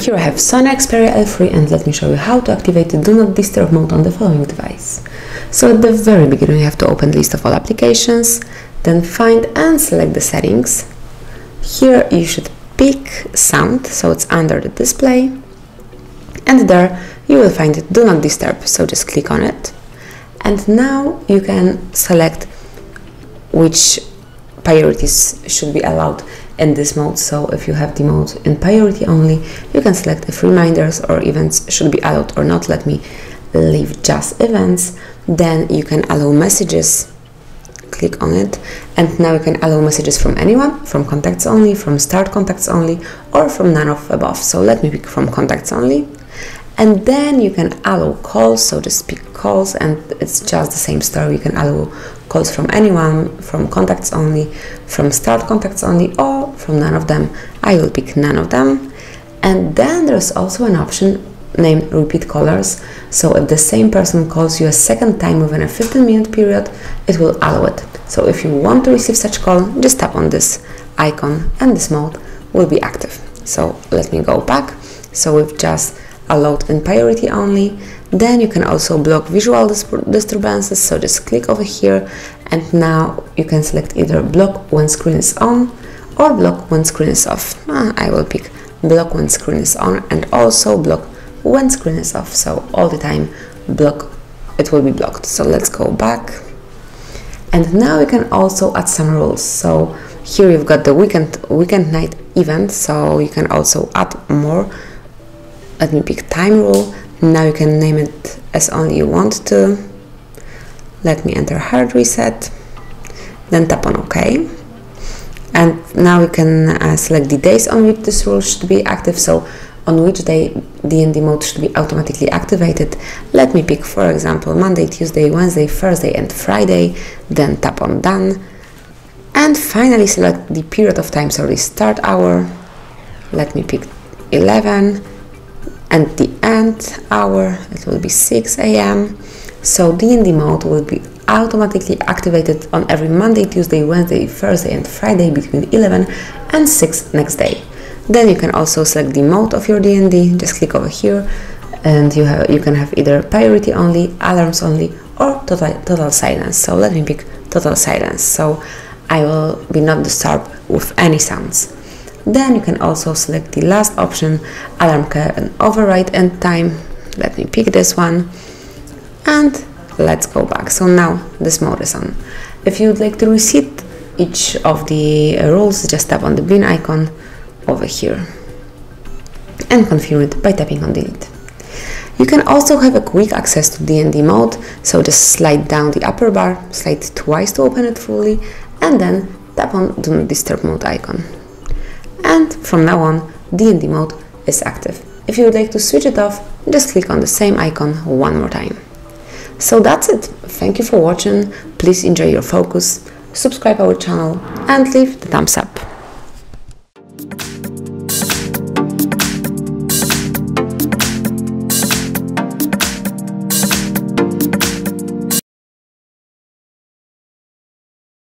Here I have Sony Xperia L3 and let me show you how to activate the Do Not Disturb mode on the following device. So at the very beginning you have to open the list of all applications, then find and select the settings. Here you should pick sound, so it's under the display. And there you will find Do Not Disturb, so just click on it. And now you can select which priorities should be allowed in this mode. So if you have the mode in priority only, you can select if reminders or events should be allowed or not. Let me leave just events. Then you can allow messages. Click on it. And now you can allow messages from anyone, from contacts only, from start contacts only, or from none of above. So let me pick from contacts only and then you can allow calls so to speak calls and it's just the same story. You can allow calls from anyone from contacts only from start contacts only or from none of them. I will pick none of them. And then there's also an option named repeat callers. So if the same person calls you a second time within a 15 minute period it will allow it. So if you want to receive such call just tap on this icon and this mode will be active. So let me go back. So we've just allowed in priority only. Then you can also block visual disturbances, so just click over here and now you can select either block when screen is on or block when screen is off. Uh, I will pick block when screen is on and also block when screen is off, so all the time block it will be blocked. So let's go back. And now we can also add some rules. So here you've got the weekend weekend night event, so you can also add more let me pick time rule. Now you can name it as only you want to. Let me enter hard reset. Then tap on ok. And now we can uh, select the days on which this rule should be active. So on which day DND mode should be automatically activated. Let me pick for example Monday, Tuesday, Wednesday, Thursday and Friday, then tap on done. And finally select the period of time, so the start hour, let me pick 11 and the end hour it will be 6 a.m. So DND mode will be automatically activated on every Monday, Tuesday, Wednesday, Thursday and Friday between 11 and 6 next day. Then you can also select the mode of your DND, just click over here and you have you can have either priority only, alarms only or total, total silence. So let me pick total silence. So I will be not disturbed with any sounds. Then you can also select the last option, alarm care and override end time. Let me pick this one and let's go back. So now this mode is on. If you'd like to reset each of the uh, rules, just tap on the bin icon over here and confirm it by tapping on delete. You can also have a quick access to DND mode, so just slide down the upper bar, slide twice to open it fully, and then tap on Do Not Disturb mode icon and from now on DND mode is active. If you would like to switch it off, just click on the same icon one more time. So that's it. Thank you for watching. Please enjoy your focus, subscribe our channel and leave the thumbs up.